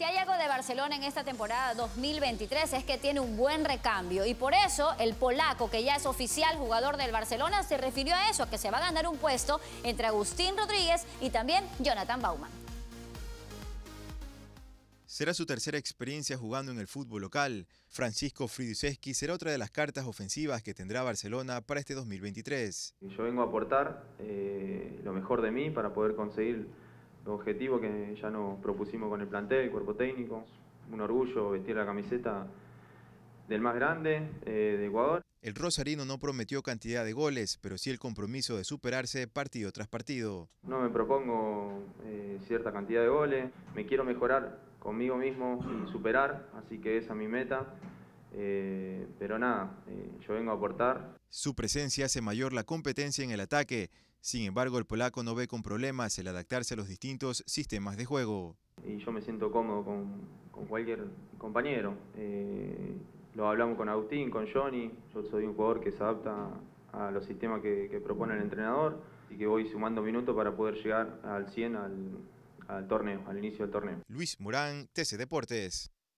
Si hay algo de Barcelona en esta temporada 2023 es que tiene un buen recambio y por eso el polaco, que ya es oficial jugador del Barcelona, se refirió a eso, a que se va a ganar un puesto entre Agustín Rodríguez y también Jonathan Bauman. Será su tercera experiencia jugando en el fútbol local. Francisco Friduseski será otra de las cartas ofensivas que tendrá Barcelona para este 2023. Yo vengo a aportar eh, lo mejor de mí para poder conseguir los objetivos que ya nos propusimos con el plantel, el cuerpo técnico. Un orgullo vestir la camiseta del más grande eh, de Ecuador. El Rosarino no prometió cantidad de goles, pero sí el compromiso de superarse partido tras partido. No me propongo eh, cierta cantidad de goles, me quiero mejorar conmigo mismo y superar, así que esa es mi meta. Eh, pero nada, yo vengo a aportar. Su presencia hace mayor la competencia en el ataque. Sin embargo, el polaco no ve con problemas el adaptarse a los distintos sistemas de juego. Y yo me siento cómodo con, cualquier compañero. Eh, lo hablamos con Agustín, con Johnny. Yo soy un jugador que se adapta a los sistemas que, propone el entrenador y que voy sumando minutos para poder llegar al 100 al torneo, al inicio del torneo. Luis Murán, TC Deportes.